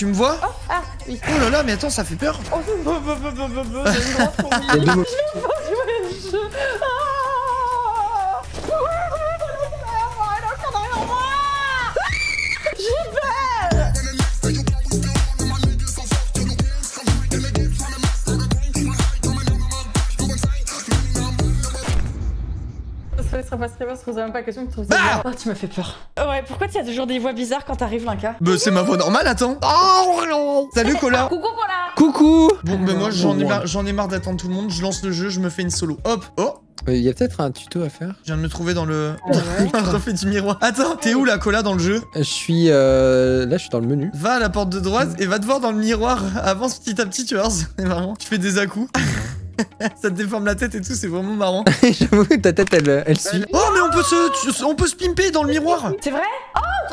Tu me vois Ah, oui. Oh là là, mais attends, ça fait peur. Oh, Serait pas très bien, je te même pas la question, tu trouves ça Ah bien. Oh, tu m'as fait peur. Ouais, pourquoi tu as toujours des voix bizarres quand t'arrives, Linka Bah, c'est ma voix normale, attends. Salut, Cola. Coucou, Cola Coucou Bon, bah, moi, j'en ai, marre- j'en ai marre d'attendre tout le monde. Je lance le jeu, je me fais une solo. Hop, oh. Euh, Il y a peut-être un tuto à faire. Je viens de me trouver dans le. Ouais. dans le reflet du miroir. Attends, t'es où la Cola dans le jeu Je suis euh, là, je suis dans le menu. Va à la porte de droite et va te voir dans le miroir. Avance petit à petit, tu vois, c'est marrant. Tu fais des à-coups. Ça te déforme la tête et tout, c'est vraiment marrant. J'avoue, ta tête, elle, elle suit. Oh, mais on peut se, on peut se pimper dans le miroir. C'est vrai?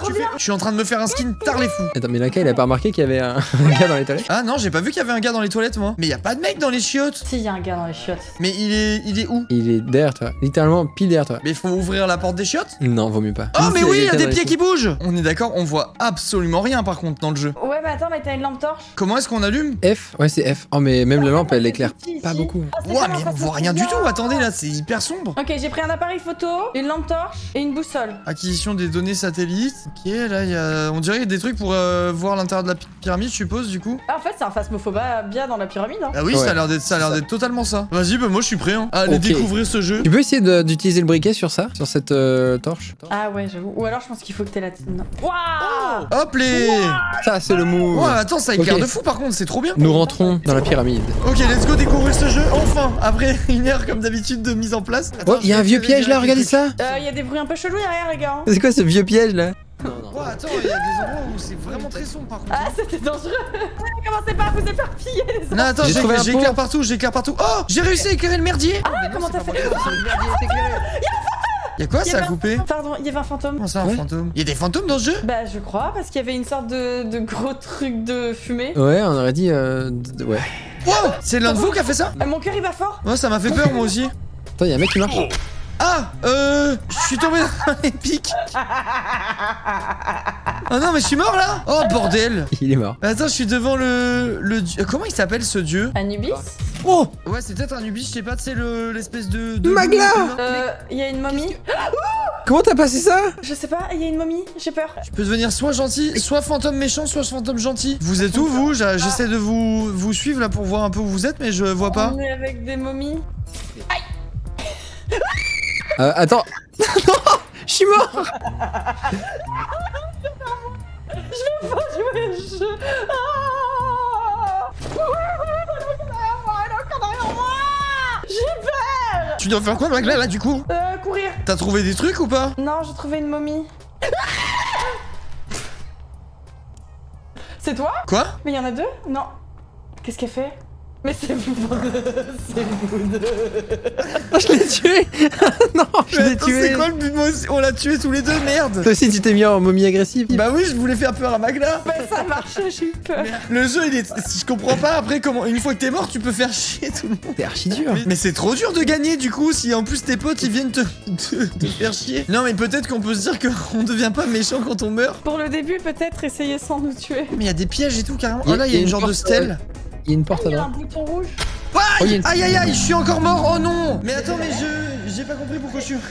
Tu fais- Je suis en train de me faire un skin tard les fous. Attends, mais Linka, il a pas remarqué qu'il y avait un, un gars dans les toilettes? Ah non, j'ai pas vu qu'il y avait un gars dans les toilettes, moi. Mais y a pas de mec dans les chiottes. Si, y a un gars dans les chiottes. Mais il est, il est où? Il est derrière toi. Littéralement pile derrière toi. Mais faut ouvrir la porte des chiottes? Non, vaut mieux pas. Oh, mais oui, il y a des pieds qui bougent. On est d'accord, on voit absolument rien par contre dans le jeu. Ouais, mais attends, mais t'as une lampe torche Comment est-ce qu'on allume F Ouais, c'est F. Oh, mais même la lampe, elle éclaire Ici, pas ici. beaucoup. Ah, comme mais on voit rien du tout. Attendez, là, c'est hyper sombre. Ok, j'ai pris un appareil photo, une lampe torche et une boussole. Acquisition des données satellites. Ok, là, il y a. On dirait des trucs pour euh, voir l'intérieur de la py- pyramide, je suppose, du coup. Ah, en fait, c'est un phasmophoba bien dans la pyramide. Hein. Ah oui, Ouais. ça a l'air d'être ça a l'air d'être totalement ça. Vas-y, bah moi je suis prêt. Hein. Allez Ok. découvrir ce jeu. Tu peux essayer d'utiliser le briquet sur ça Sur cette euh, torche? Ah ouais, j'avoue. Ou alors, je pense qu'il faut que t'aies la. Non. Waouh Hop les. Ça, c'est le move Ouais, attends, ça éclaire Ok. de fou par contre, c'est trop bien. Nous rentrons dans la pyramide. Ok, let's go découvrir ce jeu enfin après une heure comme d'habitude de mise en place. Attends, Oh, il y a je un vais vieux piège là, regardez ça Euh, y a des bruits un peu chelous derrière, les gars. hein. C'est quoi ce vieux piège là? Ouais, attends, il y a des endroits où c'est vraiment très sombre par contre. Ah, c'était dangereux. Commencez pas à vous éparpiller, les Non, attends, J'ai j'ai- trouvé un j'éclaire pot. partout, j'éclaire partout. Oh, j'ai réussi à éclairer le merdier. Ah, comment t'as fait Y'a quoi, Y a ça a coupé Pardon, il y avait un fantôme. Comment ça, un Ouais. fantôme? Y'a des fantômes dans ce jeu? Bah, je crois, parce qu'il y avait une sorte de, de gros truc de fumée. Ouais, on aurait dit. Euh, ouais. Wow C'est l'un de vous qui a fait ça? Euh, mon cœur, il bat fort. Ouais, ça m'a fait peur moi aussi. Attends, il y a un mec qui marche. Ah Euh. Je suis tombé dans les pics. Oh non, mais je suis mort là Oh bordel Il est mort. Attends, je suis devant le. le dieu. Comment il s'appelle ce dieu? Anubis? Oh Ouais, c'est peut-être un Ubis, je sais pas, c'est le- l'espèce de. de Magla. Euh, il y a une momie. Comment t'as passé ça Je sais pas, il y a une momie, j'ai peur. Je peux devenir soit gentil, soit fantôme méchant, soit fantôme gentil. Vous êtes où vous J'essaie de vous, vous suivre là pour voir un peu où vous êtes, mais je vois pas. On est avec des momies. Euh, attends. non Je suis mort Je jouer le jeu. Ah J'ai peur Tu dois faire quoi, Magla, là, du coup Euh, courir. T'as trouvé des trucs ou pas Non, j'ai trouvé une momie. C'est toi Quoi Mais il y en a deux Non. Qu'est-ce qu'elle fait Mais c'est vous deux. C'est vous deux. Oh, Je l'ai tué Non, je l'ai tué C'est quoi le but On l'a tué tous les deux, merde Toi aussi, tu t'es mis en momie agressive Bah oui, je voulais faire peur à Magla Mais ça marche, j'ai eu peur. Le jeu, il est. Je comprends pas après comment. Une fois que t'es mort, tu peux faire chier tout le monde. C'est archi dur Mais, mais c'est trop dur de gagner du coup si en plus tes potes ils viennent te, te, te faire chier. Non mais peut-être qu'on peut se dire qu'on devient pas méchant quand on meurt. Pour le début, peut-être essayer sans nous tuer. Mais il y a des pièges et tout carrément. Oh là il y a une genre de stèle. Il y a une porte Il y à a un droite. bouton rouge. Oh, Aïe une- aïe aïe aïe, je suis encore mort. Oh non. Mais attends mais je j'ai pas compris pourquoi je suis, mort.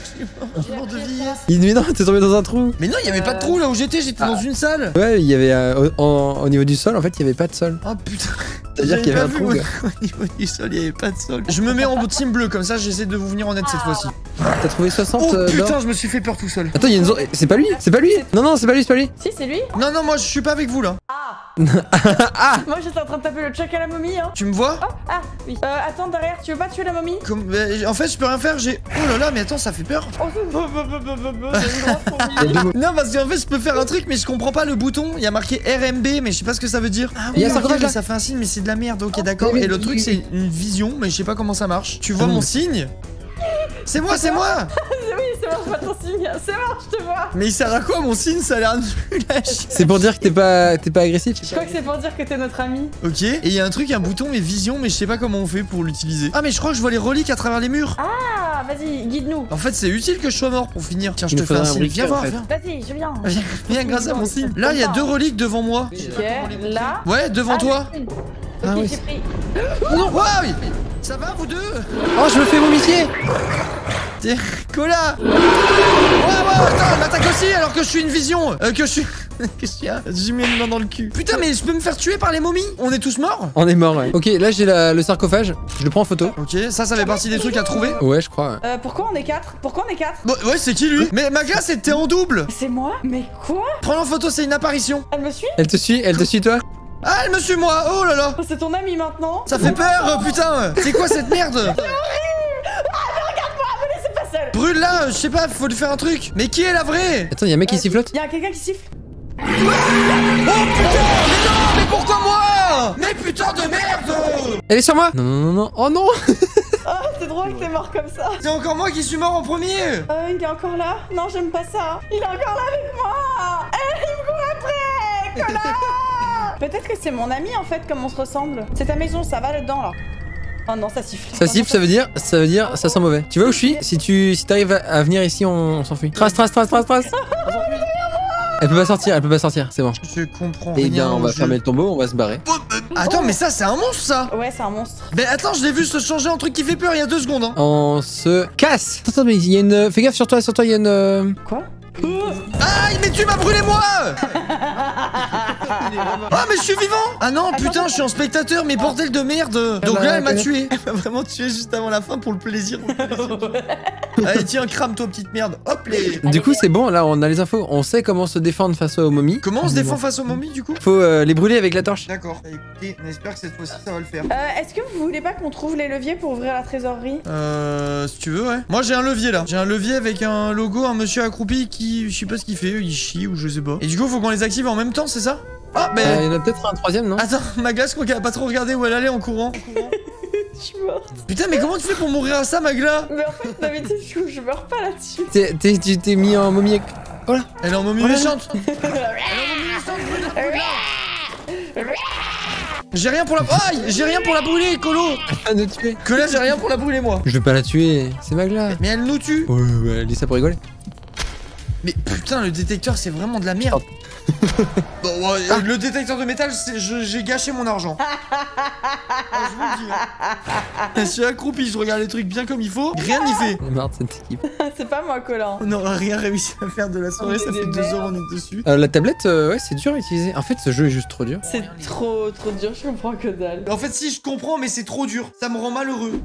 Je suis mort de vieillesse. Il mais non, t'es tombé dans un trou Mais non, il y avait pas de trou là où j'étais, j'étais dans une salle. Ouais, il y avait euh, au, en- au niveau du sol, en fait, il y avait pas de sol. Oh putain. C'est-à-dire qu'il y avait un trou. Au niveau du sol, il y avait pas de sol. Je me mets en team bleu comme ça, j'essaie de vous venir en aide cette fois-ci. T'as trouvé 60 Oh euh, d'or putain, je me suis fait peur tout seul. Attends, il y a une zone. C'est pas lui C'est pas lui Non, non, c'est pas lui, c'est pas lui Si, c'est lui. Non non, moi je suis pas avec vous là. Ah Moi, j'étais en train de taper le check à la momie, hein. Tu me vois? Oh, ah, oui. Euh, attends, derrière, tu veux pas tuer la momie? Comme, bah, en fait, je peux rien faire, j'ai. Oh là là, mais attends, ça fait peur. Oh, bah, bah, bah, bah, bah, bah, c'est une grosse Il y a fourmi. deux mots. Non, parce qu'en fait, je peux faire un truc, mais je comprends pas le bouton. Il y a marqué RMB, mais je sais pas ce que ça veut dire. Ah Il y a ok, 50 mais là. ça fait un signe, mais c'est de la merde. Ok, d'accord. oui, Et le oui, truc, oui, c'est une vision, mais je sais pas comment ça marche. Tu vois Ah mon signe? C'est moi, c'est moi oui, c'est bon, je vois ton signe. C'est bon, je te vois. Mais il sert à quoi mon signe Ça a l'air nul à. C'est pour dire que t'es pas, t'es pas agressif Je crois que c'est pour dire que t'es notre ami. Ok, et il y a un truc, un bouton, mais vision, mais je sais pas comment on fait pour l'utiliser. Ah, mais je crois que je vois les reliques à travers les murs. Ah, vas-y, guide-nous. En fait, c'est utile que je sois mort pour finir. Tiens, je te fais un signe. Viens voir, viens. Vas-y, je viens. Viens, grâce à mon signe. Là, il y a deux reliques devant moi. Ok, là. Ouais, devant Ah, toi. Ah Ok, oui. j'ai pris. Non, ouais, Ça va, vous deux Oh, je me fais momifier Tiens, Cola Ouais, ouais, attends, elle m'attaque aussi alors que je suis une vision euh, Que je suis... Qu'est-ce qu'il y a J'ai mis une main dans le cul. Putain, mais je peux me faire tuer par les momies? On est tous morts? On est mort, ouais. Ok, là j'ai la- le sarcophage. Je le prends en photo. Ok, ça, ça fait partie des trucs à trouver. Ouais, je crois. ouais. Euh, pourquoi on est 4 Pourquoi on est 4 Bon, ouais, c'est qui lui? Mais ma glace était en double C'est moi? Mais quoi? Prends en photo, c'est une apparition. Elle me suit? Elle te suit Elle te suit, toi? Ah, elle me suit moi. Oh là là. Oh, C'est ton ami maintenant Ça fait peur, putain. C'est quoi cette merde C'est pas seul Brûle là, je sais pas, faut lui faire un truc. Mais qui est la vraie? Attends, y'a un mec qui sifflote? Y'a quelqu'un qui siffle. Oh putain Mais non Mais pourquoi moi? Mais putain de merde! Elle est sur moi? Non, non, non, non. Oh non. Oh, c'est drôle que t'es mort comme ça. C'est encore moi qui suis mort en premier. Euh, il est encore là? Non, j'aime pas ça. Il est encore là avec moi. Eh, il me court après Connard Peut-être que c'est mon ami en fait, comme on se ressemble. C'est ta maison, ça va là-dedans là Oh non, ça siffle. Ça siffle, ça veut dire, ça veut dire, ça sent mauvais. Tu vois où je suis Si tu, si t'arrives à, venir ici, on, on s'enfuit. Trace, trace, trace, trace, trace. Elle peut pas sortir, elle peut pas sortir, c'est bon. Je comprends Eh bien, on va jeu. fermer le tombeau, on va se barrer. Oh, euh, Attends, mais ça, c'est un monstre, ça Ouais, c'est un monstre. Mais attends, je l'ai vu se changer en truc qui fait peur il y a deux secondes. Hein. On se casse. Attends, attends, mais il y a une. Fais gaffe sur toi, sur toi, il y a une. euh, Quoi? Ah, mais tu m'as brûlé moi Ah, mais je suis vivant Ah non, putain, je suis en spectateur, mais bordel de merde Donc là, elle m'a tué Elle m'a vraiment tué juste avant la fin pour le plaisir. pour le plaisir. Allez, tiens, crame toi, petite merde. Hop les... Du coup, c'est bon, là, on a les infos. On sait comment se défendre face aux momies. Comment on se défend face aux momies, du coup Faut euh, les brûler avec la torche. D'accord. Bah, Écoutez, on espère que cette fois-ci, ça va le faire. Euh, est-ce que vous voulez pas qu'on trouve les leviers pour ouvrir la trésorerie? Euh, si tu veux, ouais. Moi, j'ai un levier, là. J'ai un levier avec un logo, un monsieur accroupi qui... Je sais pas ce qu'il fait, il chie ou je sais pas. Et du coup, faut qu'on les active en même temps, c'est ça? Ah, mais... Euh, Il y en a peut-être un troisième, non Attends, ma glace, je crois qu'elle a pas trop regardé où elle allait en courant. Je suis morte. Putain, mais comment tu fais pour mourir à ça, Magla Mais en fait, d'habitude, je, je meurs pas là-dessus. T'es- t'es- Tu t'es mis en momie. Elle est en momie Oh là là. méchante. J'ai rien pour la. Aïe J'ai rien pour la brûler, Colo À nous tuer. Que là, j'ai rien pour la brûler, moi. Je vais pas la tuer, c'est Magla. Mais elle nous tue. Ouais, ouais, elle dit ça pour rigoler. Mais putain, le détecteur, c'est vraiment de la merde. Bon, ouais, Ah. Le détecteur de métal, j'ai gâché mon argent. Ah, je vous le dis. hein. Je suis accroupi, je regarde les trucs bien comme il faut. Rien n'y fait. On est marre de cette équipe. c'est pas moi, Colin. On n'aura rien réussi à faire de la soirée, ça fait deux heures, on est dessus. Euh, la tablette, euh, ouais, c'est dur à utiliser. En fait, ce jeu est juste trop dur. C'est trop, trop dur, je comprends que dalle. En fait, si je comprends, mais c'est trop dur. Ça me rend malheureux.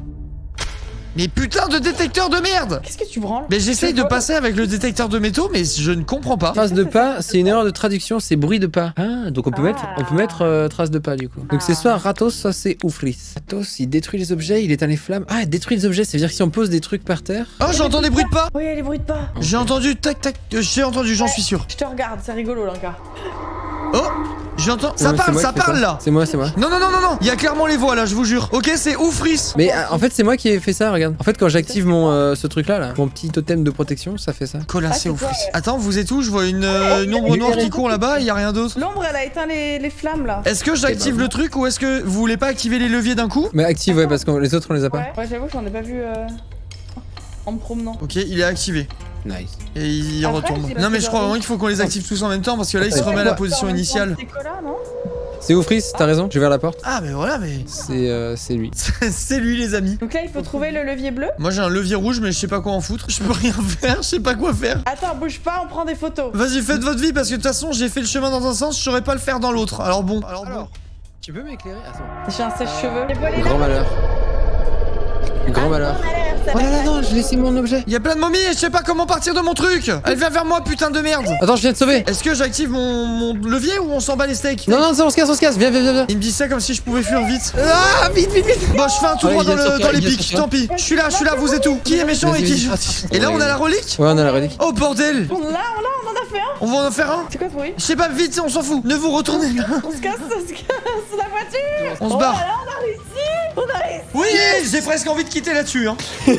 Mais putain de détecteur de merde Qu'est-ce que tu branles Mais j'essaye de passer avec le détecteur de métaux, mais je ne comprends pas. Trace de pas, c'est une erreur de traduction, c'est bruit de pas. Ah, donc on peut Ah. mettre, on peut mettre euh, trace de pas du coup. Donc c'est Ah. soit Ratos, soit c'est Oufris. Ratos, il détruit les objets, il éteint les flammes. Ah, il détruit les objets, ça veut dire que si on pose des trucs par terre. Oh, j'entends des bruits de pas Oui, il y a les bruits de pas. J'ai entendu tac tac, euh, j'ai entendu, j'en suis sûr. Je te regarde, c'est rigolo, Lanka. Oh, j'entends. Ça parle, ça parle là C'est moi, c'est moi. Non, non, non, non, non, il y a clairement les voix là, je vous jure. Ok, c'est Oufris. Mais euh, en fait, c'est moi qui ai fait ça, regarde. En fait, quand j'active mon euh, ce truc là, là, mon petit totem de protection, ça fait ça. Colin, Ah, c'est Oufris. Attends, vous êtes où? Je vois une, euh, une ombre noire qui court là-bas, il y a rien d'autre. L'ombre, elle a éteint les, les flammes là. Est-ce que j'active le truc ou est-ce que vous voulez pas activer les leviers d'un coup? Mais active, ouais, parce que les autres on les a pas. Ouais, j'avoue, j'en ai pas vu en me promenant. Ok, il est activé. Nice. Et il Après, retombe. c'est la Non mais je crois vraiment qu'il faut qu'on les active tous en même temps parce que là il se remet à la position initiale. C'est Oufris, t'as raison, j'ai ouvert la porte. Ah mais voilà mais C'est euh, c'est lui. c'est lui les amis. Donc là, il faut trouver le levier bleu. Moi j'ai un levier rouge mais je sais pas quoi en foutre. Je peux rien faire, je sais pas quoi faire. Attends, bouge pas, on prend des photos. Vas-y faites votre vie parce que de toute façon j'ai fait le chemin dans un sens, je saurais pas le faire dans l'autre. Alors bon. Alors, bon. tu peux m'éclairer? Attends. J'ai un sèche-cheveux. Grand malheur. Grand malheur. Ça Oh va là là, non, j'ai laissé mon objet. Il y a plein de momies et je sais pas comment partir de mon truc. Elle vient vers moi putain de merde. Attends, je viens de sauver. Est-ce que j'active mon, mon levier ou on s'en bat les steaks Non, non, ça, on se casse, on se casse. Viens, viens, viens, viens. Il me dit ça comme si je pouvais fuir vite. Ah, vite, vite, vite. Bon, je fais un tout Ouais, droit il dans, vient le- sortir, dans les il vient pics, sortir. tant pis. Je suis là, je suis là, vous êtes où Qui est méchant et Vas-y, qui vas-y. Et là, on a la relique Ouais, on a la relique. Oh bordel On l'a, on l'a, on en a fait un. On va en faire un C'est quoi ce bruit? Je sais pas, vite, on s'en fout. Ne vous retournez pas. On se casse, on se casse, la voiture. On se Oh barre. là là, on a réussi. On a réussi. Oui, j'ai presque envie de quitter là-dessus. Hein.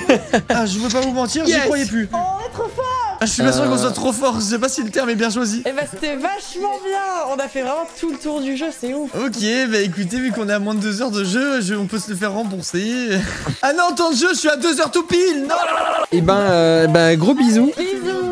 Ah, je veux pas vous mentir, j'y Yes. croyais plus. Oh, on est trop fort. Ah, je suis pas sûr Euh. qu'on soit trop fort, je sais pas si le terme est bien choisi. Eh bah c'était vachement bien On a fait vraiment tout le tour du jeu, c'est ouf Ok, bah écoutez, vu qu'on est à moins de 2 heures de jeu, je- on peut se le faire rembourser. ah non, temps de jeu, je suis à 2 heures tout pile Non Et ben, euh, ben, gros bisous. Bisous